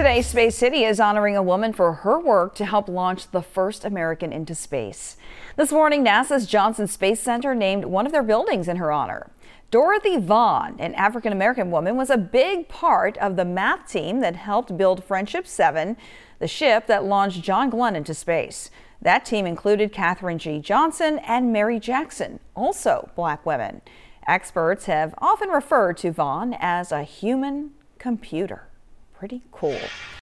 Today, Space City is honoring a woman for her work to help launch the first American into space. This morning, NASA's Johnson Space Center named one of their buildings in her honor. Dorothy Vaughan, an African American woman, was a big part of the math team that helped build Friendship 7, the ship that launched John Glenn into space. That team included Katherine G. Johnson and Mary Jackson, also black women. Experts have often referred to Vaughan as a human computer pretty cool.